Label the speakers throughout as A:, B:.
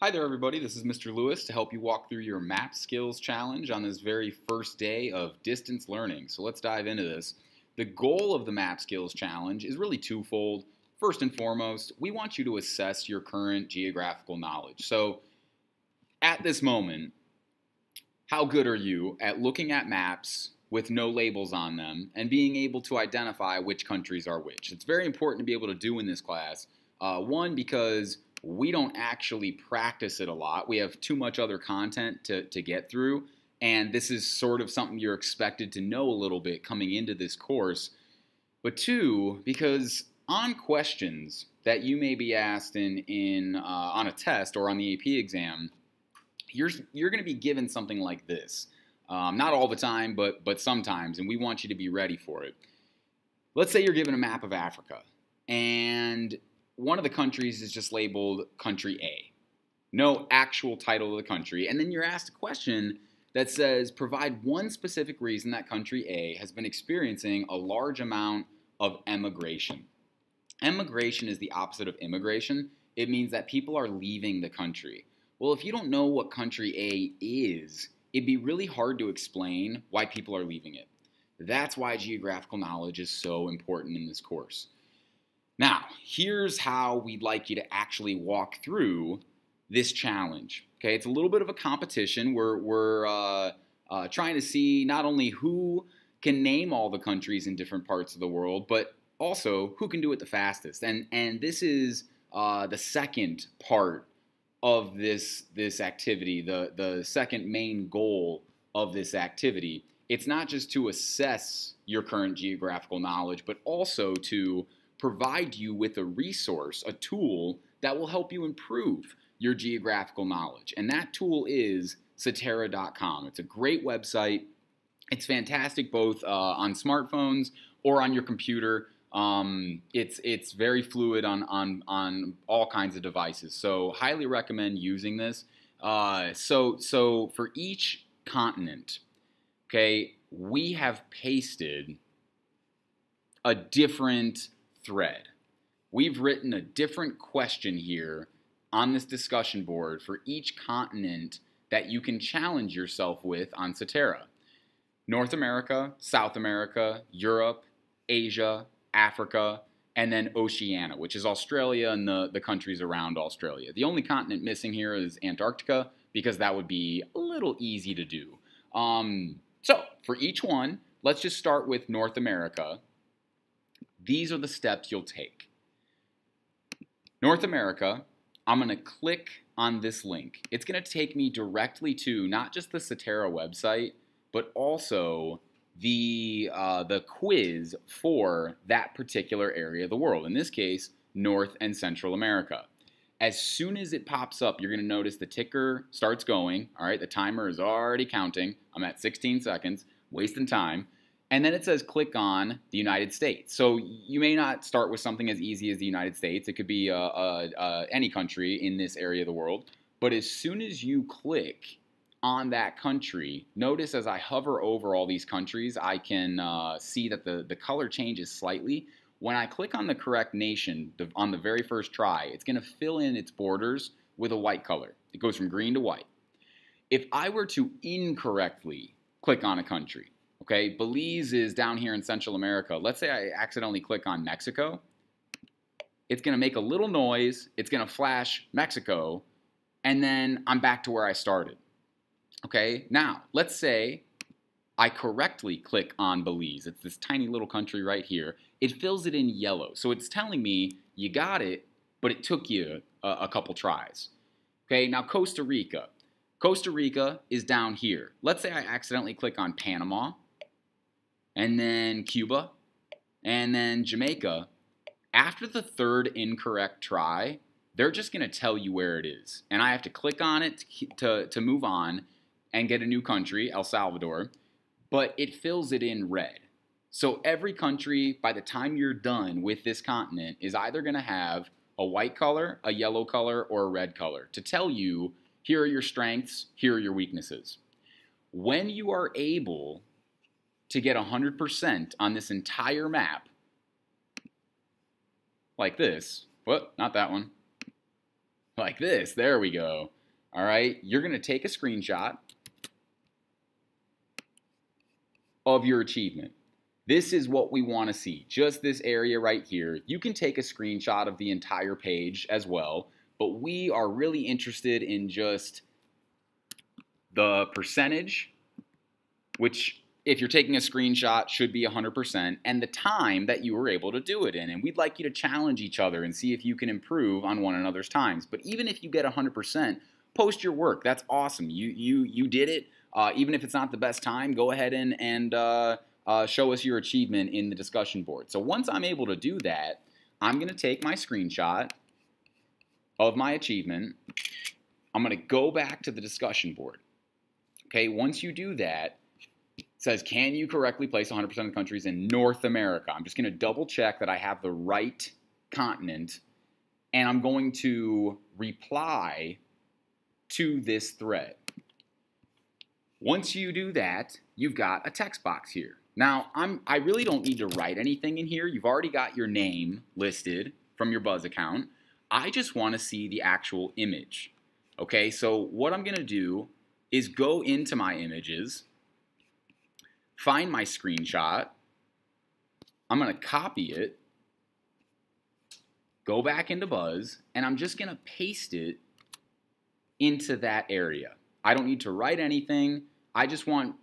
A: Hi there, everybody. This is Mr. Lewis to help you walk through your map skills challenge on this very first day of distance learning. So let's dive into this. The goal of the map skills challenge is really twofold. First and foremost, we want you to assess your current geographical knowledge. So at this moment, how good are you at looking at maps with no labels on them and being able to identify which countries are which? It's very important to be able to do in this class. Uh, one, because we don't actually practice it a lot. We have too much other content to, to get through. And this is sort of something you're expected to know a little bit coming into this course. But two, because on questions that you may be asked in, in uh, on a test or on the AP exam, you're, you're going to be given something like this. Um, not all the time, but, but sometimes, and we want you to be ready for it. Let's say you're given a map of Africa, and one of the countries is just labeled country A. No actual title of the country. And then you're asked a question that says provide one specific reason that country A has been experiencing a large amount of emigration. Emigration is the opposite of immigration. It means that people are leaving the country. Well, if you don't know what country A is, it'd be really hard to explain why people are leaving it. That's why geographical knowledge is so important in this course. Now, here's how we'd like you to actually walk through this challenge. Okay, it's a little bit of a competition. We're, we're uh, uh, trying to see not only who can name all the countries in different parts of the world, but also who can do it the fastest. And, and this is uh, the second part of this, this activity, the, the second main goal of this activity. It's not just to assess your current geographical knowledge, but also to provide you with a resource, a tool that will help you improve your geographical knowledge. And that tool is Seterra.com. It's a great website. It's fantastic both uh, on smartphones or on your computer. Um, it's it's very fluid on, on on all kinds of devices. So highly recommend using this. Uh, so so for each continent, okay, we have pasted a different thread. We've written a different question here on this discussion board for each continent that you can challenge yourself with on Seterra. North America, South America, Europe, Asia, Africa, and then Oceania, which is Australia and the, the countries around Australia. The only continent missing here is Antarctica because that would be a little easy to do. Um, so for each one, let's just start with North America these are the steps you'll take. North America, I'm going to click on this link. It's going to take me directly to not just the Seterra website, but also the, uh, the quiz for that particular area of the world. In this case, North and Central America. As soon as it pops up, you're going to notice the ticker starts going. All right, the timer is already counting. I'm at 16 seconds, wasting time. And then it says click on the United States. So you may not start with something as easy as the United States. It could be uh, uh, uh, any country in this area of the world. But as soon as you click on that country, notice as I hover over all these countries, I can uh, see that the, the color changes slightly. When I click on the correct nation the, on the very first try, it's going to fill in its borders with a white color. It goes from green to white. If I were to incorrectly click on a country, Okay, Belize is down here in Central America. Let's say I accidentally click on Mexico. It's going to make a little noise. It's going to flash Mexico, and then I'm back to where I started. Okay, now let's say I correctly click on Belize. It's this tiny little country right here. It fills it in yellow. So it's telling me you got it, but it took you a, a couple tries. Okay, now Costa Rica. Costa Rica is down here. Let's say I accidentally click on Panama and then Cuba, and then Jamaica, after the third incorrect try, they're just going to tell you where it is. And I have to click on it to, to, to move on and get a new country, El Salvador, but it fills it in red. So every country, by the time you're done with this continent, is either going to have a white color, a yellow color, or a red color to tell you here are your strengths, here are your weaknesses. When you are able to get 100% on this entire map, like this, what, not that one, like this. There we go. All right, you're going to take a screenshot of your achievement. This is what we want to see, just this area right here. You can take a screenshot of the entire page as well, but we are really interested in just the percentage, which if you're taking a screenshot should be 100%, and the time that you were able to do it in. And we'd like you to challenge each other and see if you can improve on one another's times. But even if you get 100%, post your work. That's awesome. You you you did it. Uh, even if it's not the best time, go ahead and and uh, uh, show us your achievement in the discussion board. So once I'm able to do that, I'm going to take my screenshot of my achievement. I'm going to go back to the discussion board. Okay, once you do that, says, can you correctly place 100% of the countries in North America? I'm just going to double check that I have the right continent, and I'm going to reply to this thread. Once you do that, you've got a text box here. Now, I'm, I really don't need to write anything in here. You've already got your name listed from your Buzz account. I just want to see the actual image. Okay, so what I'm going to do is go into my images, find my screenshot, I'm going to copy it, go back into Buzz, and I'm just going to paste it into that area. I don't need to write anything. I just want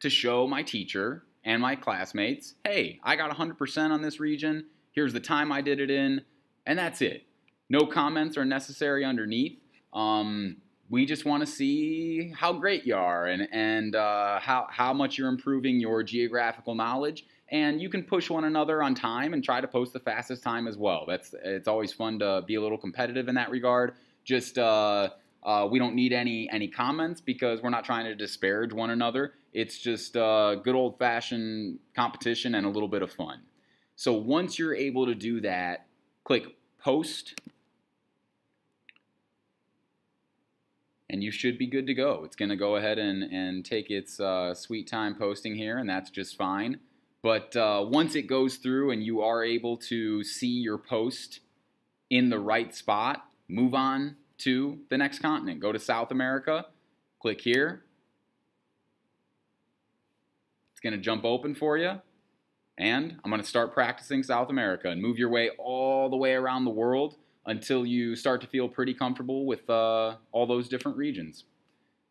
A: to show my teacher and my classmates, hey, I got 100% on this region. Here's the time I did it in, and that's it. No comments are necessary underneath. Um, we just want to see how great you are and, and uh, how, how much you're improving your geographical knowledge. And you can push one another on time and try to post the fastest time as well. That's it's always fun to be a little competitive in that regard. Just uh, uh, we don't need any any comments because we're not trying to disparage one another. It's just uh, good old fashioned competition and a little bit of fun. So once you're able to do that, click post. And you should be good to go. It's going to go ahead and, and take its uh, sweet time posting here, and that's just fine. But uh, once it goes through and you are able to see your post in the right spot, move on to the next continent. Go to South America, click here, it's going to jump open for you. And I'm going to start practicing South America and move your way all the way around the world until you start to feel pretty comfortable with uh, all those different regions.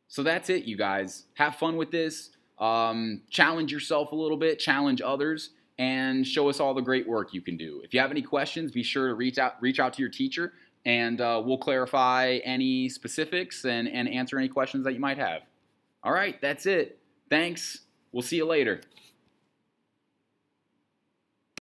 A: So that's it, you guys. Have fun with this. Um, challenge yourself a little bit, challenge others, and show us all the great work you can do. If you have any questions, be sure to reach out, reach out to your teacher, and uh, we'll clarify any specifics and, and answer any questions that you might have. All right, that's it. Thanks. We'll see you later.